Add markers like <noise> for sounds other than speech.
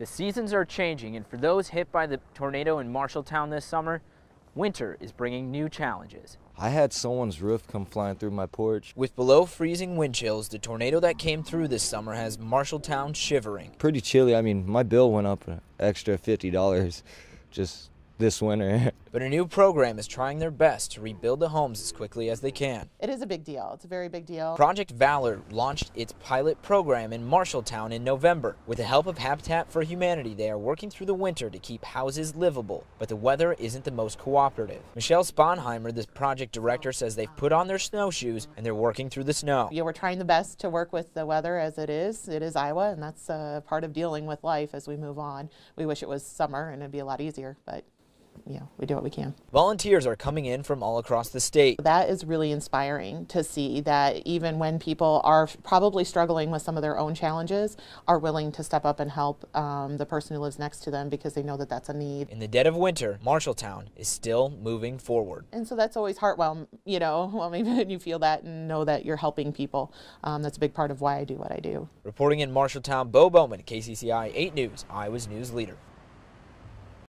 The seasons are changing, and for those hit by the tornado in Marshalltown this summer, winter is bringing new challenges. I had someone's roof come flying through my porch. With below freezing wind chills, the tornado that came through this summer has Marshalltown shivering. Pretty chilly. I mean, my bill went up an extra $50 just this winter. <laughs> but a new program is trying their best to rebuild the homes as quickly as they can. It is a big deal. It's a very big deal. Project Valor launched its pilot program in Marshalltown in November. With the help of Habitat for Humanity, they are working through the winter to keep houses livable, but the weather isn't the most cooperative. Michelle Sponheimer, the project director, says they've put on their snowshoes and they're working through the snow. Yeah, we're trying the best to work with the weather as it is. It is Iowa, and that's uh, part of dealing with life as we move on. We wish it was summer and it'd be a lot easier, but you know, we do what we can. Volunteers are coming in from all across the state. That is really inspiring to see that even when people are probably struggling with some of their own challenges, are willing to step up and help um, the person who lives next to them because they know that that's a need. In the dead of winter, Marshalltown is still moving forward. And so that's always heartwarming, you know, <laughs> well, maybe when you feel that and know that you're helping people. Um, that's a big part of why I do what I do. Reporting in Marshalltown, Beau Bowman, KCCI 8 News, Iowa's news leader.